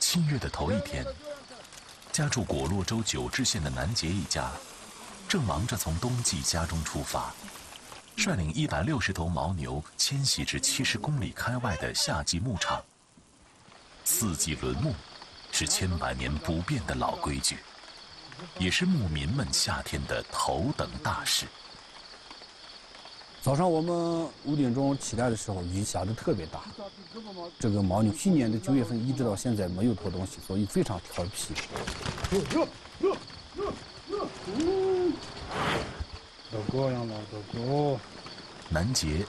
七月的头一天，家住果洛州九治县的南杰一家，正忙着从冬季家中出发，率领一百六十头牦牛迁徙至七十公里开外的夏季牧场。四季轮牧，是千百年不变的老规矩，也是牧民们夏天的头等大事。早上我们五点钟起来的时候，雨下的特别大。这个牦牛去年的九月份一直到现在没有脱东西，所以非常调皮。老哥呀，老哥。南杰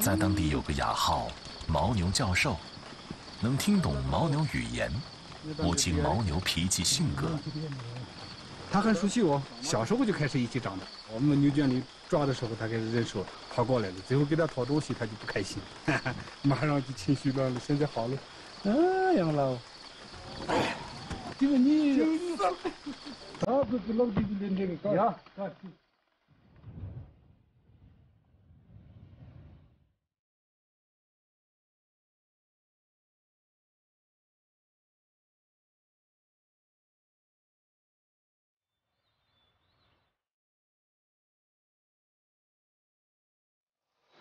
在当地有个雅号“牦牛教授”，能听懂牦牛语言，摸清牦牛脾气性格。他很熟悉我，小时候就开始一起长的。我们牛圈里抓的时候，他开始认识我，跑过来了。最后给他掏东西，他就不开心，马上就情绪乱了。现在好了。啊，杨老，这个你，啊，不是老弟弟的那个，呀。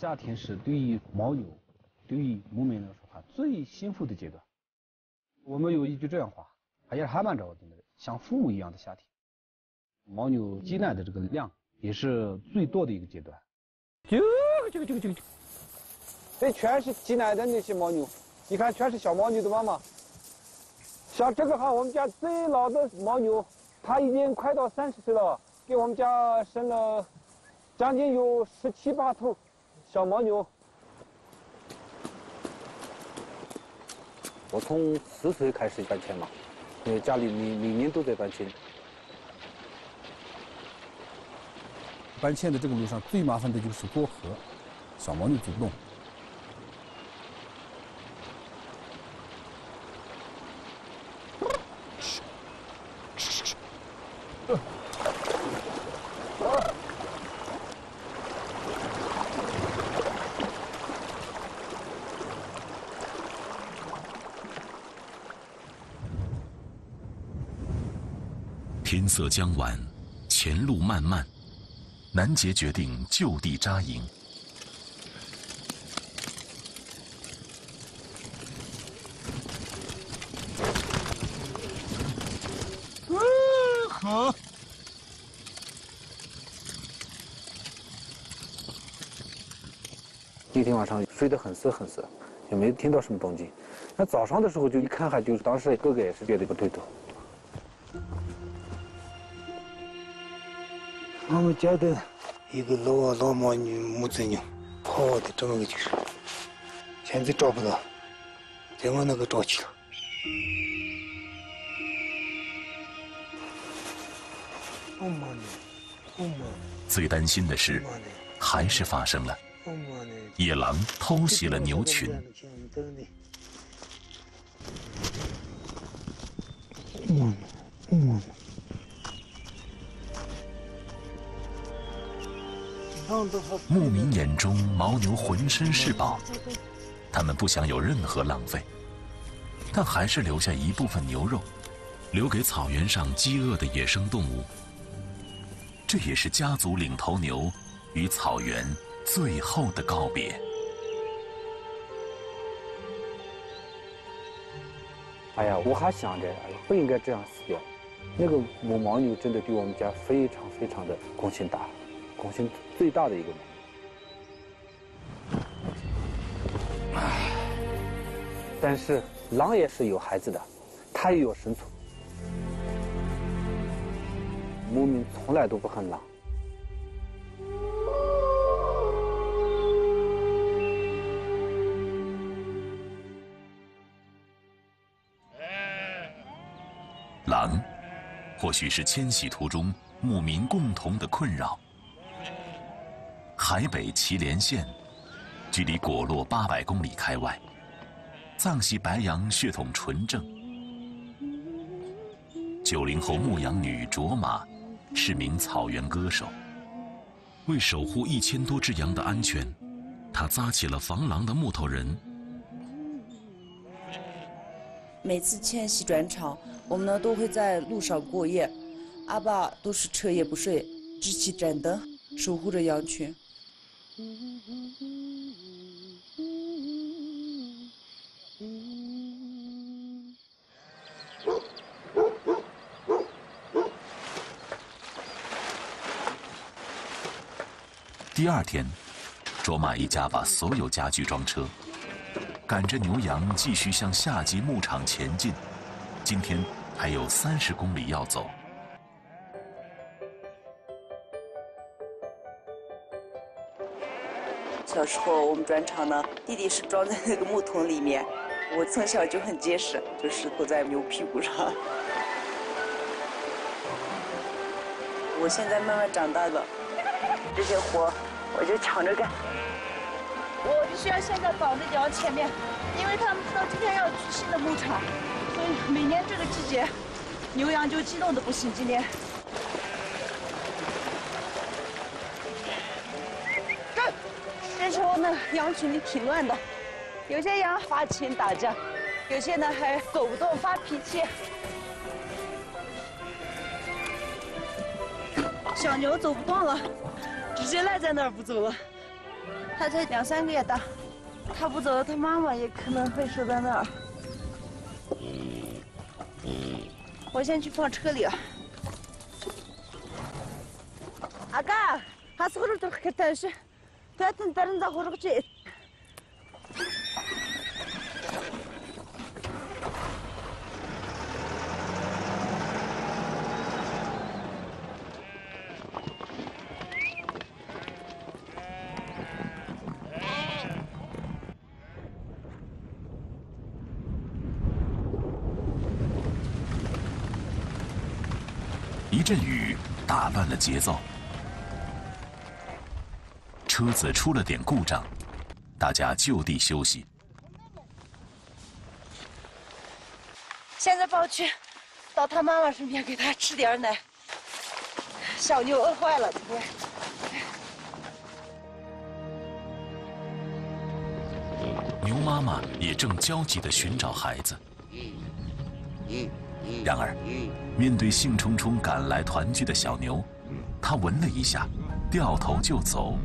夏天是对于牦牛、对于牧民来说哈最幸福的阶段。我们有一句这样话，也是还蛮着的，像父母一样的夏天。牦牛挤奶的这个量也是最多的一个阶段。这个这个这个这个，这全是挤奶的那些牦牛，你看全是小牦牛的妈妈。像这个哈，我们家最老的牦牛，它已经快到三十岁了，给我们家生了将近有十七八头。小牦牛，我从十岁开始搬迁嘛，因为家里每每年都在搬迁。搬迁的这个路上最麻烦的就是过河，小牦牛走不动。天色将晚，前路漫漫，南杰决定就地扎营。好。那天晚上睡得很死很死，也没听到什么动静。那早上的时候就一看，还就是当时哥哥也是觉得不对头。我们家的一个老老母牛母子牛跑的这么个就是，现在找不到，在我那个找去了。最担心的是，还是发生了，野狼偷袭了牛群。牧民眼中牦牛浑身是宝，他们不想有任何浪费，但还是留下一部分牛肉，留给草原上饥饿的野生动物。这也是家族领头牛与草原最后的告别。哎呀，我还想着不应该这样死掉，那个母牦牛真的对我们家非常非常的贡献大。贡献最大的一个门。但是狼也是有孩子的，他也有生存。牧民从来都不恨狼。狼，或许是迁徙途中牧民共同的困扰。台北祁连县，距离果洛八百公里开外，藏系白羊血统纯正。九零后牧羊女卓玛是名草原歌手，为守护一千多只羊的安全，她扎起了防狼的木头人。每次迁徙转场，我们呢都会在路上过夜，阿爸都是彻夜不睡，支起盏灯，守护着羊群。第二天，卓玛一家把所有家具装车，赶着牛羊继续向下级牧场前进。今天还有三十公里要走。小时候我们转场呢，弟弟是装在那个木桶里面，我从小就很结实，就是坐在牛屁股上。我现在慢慢长大了，这些活我就抢着干。我必须要现在绑在脚前面，因为他们知道今天要去新的牧场，所以每年这个季节，牛羊就激动的不行。今天。羊群里挺乱的，有些羊发情打架，有些呢还走不动发脾气。小牛走不动了，直接赖在那儿不走了。它才两三个月大，它不走了，它妈妈也可能会守在那儿。我先去放车里。阿嘎，还是回头都可担心。一阵雨打乱了节奏。车子出了点故障，大家就地休息。现在抱去，到他妈妈身边给他吃点奶。小牛饿坏了，今天。牛妈妈也正焦急地寻找孩子。然而，面对兴冲冲赶来团聚的小牛，他闻了一下，掉头就走。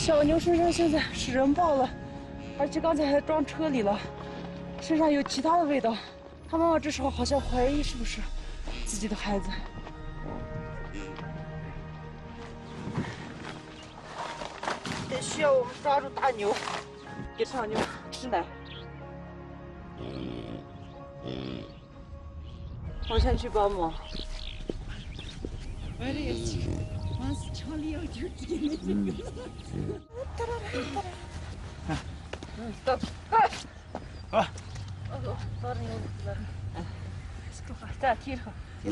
小牛身上现在是人抱了，而且刚才还装车里了，身上有其他的味道。他妈妈这时候好像怀疑是不是自己的孩子。得需要我们抓住大牛，给小牛吃奶。我先去帮忙。再踢他。他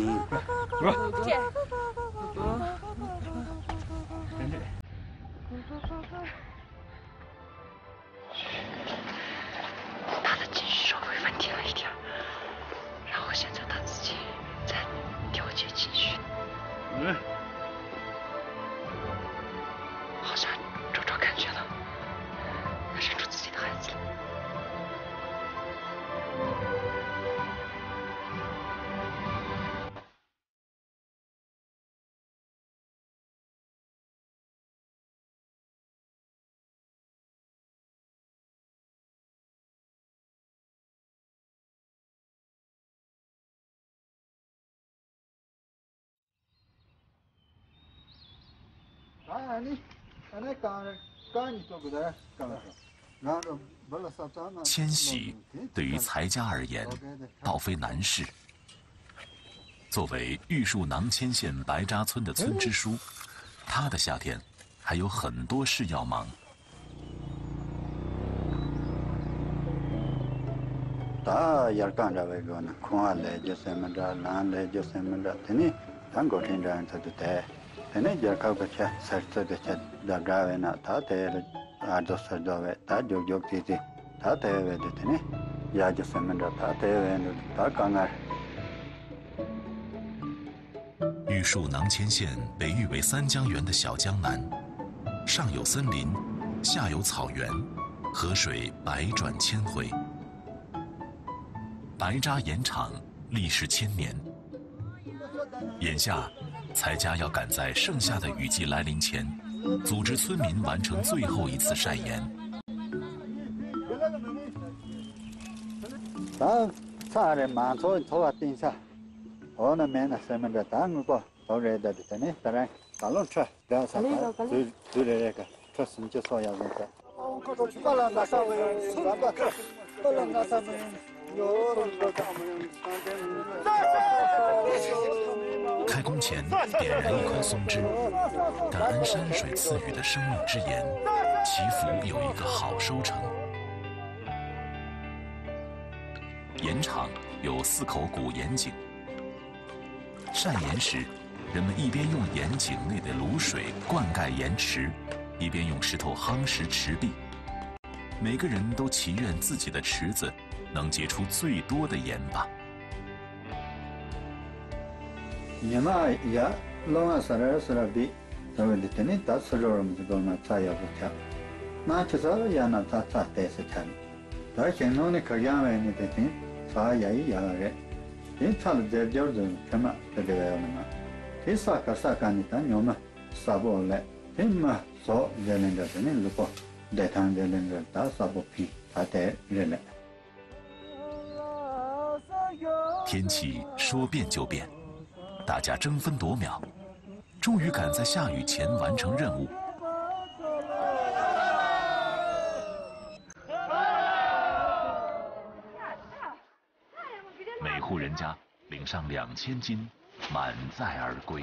迁徙对于财家而言，倒非难事。作为玉树囊谦县白扎村的村支书，他的夏天还有很多事要忙。也干这个呢，来就什么，就什么，咱。玉树囊谦县被誉为三江源的小江南，上有森林，下有草原，河水百转千回。白扎盐场历时千年，眼下。财家要赶在盛夏的雨季来临前，组织村民完成最后一次晒盐。다 차례 많죠. 도와 띵사. 어느 면에 세면다 당고 도래다 되네. 따라 달로 쳐. 가서 둘 둘에가 쳤으면 저 소야 된다. 어, 그거 죽을라 나서 왜 사바. 올라 나서 요런 거 가면 开工前点燃一块松枝，感恩山水赐予的生命之盐，祈福有一个好收成。盐场有四口古盐井，晒盐时，人们一边用盐井内的卤水灌溉盐池，一边用石头夯实池壁。每个人都祈愿自己的池子能结出最多的盐吧。Nyama ya longa sarara sarabi tawe de tene ta sarara mu do na cha ya bu cha na cha sa ya na ta cha te se cha ta chen no ne ka ya me ne te tin sa ya yi ya re tin cha le de jor de kama de de ya nima te sa ka sa ka ni ta nyoma sa bo le ti ma so de ne de ne lu ko de tang de ne de ta sa bo pi ta te re le 天气说变就变，大家争分夺秒，终于赶在下雨前完成任务。每户人家领上两千斤，满载而归。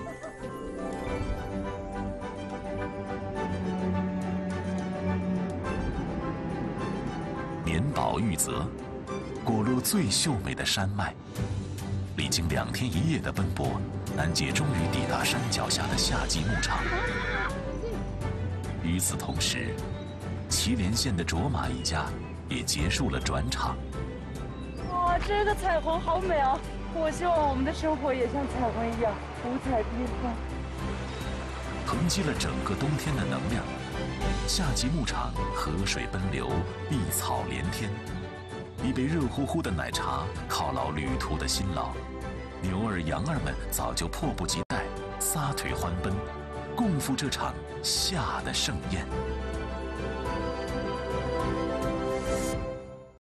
年保玉泽，果落最秀美的山脉。历经两天一夜的奔波，南姐终于抵达山脚下的夏季牧场。与此同时，祁连县的卓玛一家也结束了转场。哇，这个彩虹好美啊！我希望我们的生活也像彩虹一样五彩缤纷。囤积了整个冬天的能量，夏季牧场河水奔流，碧草连天。一杯热乎乎的奶茶犒劳旅途的辛劳，牛儿羊儿们早就迫不及待，撒腿欢奔，共赴这场夏的盛宴。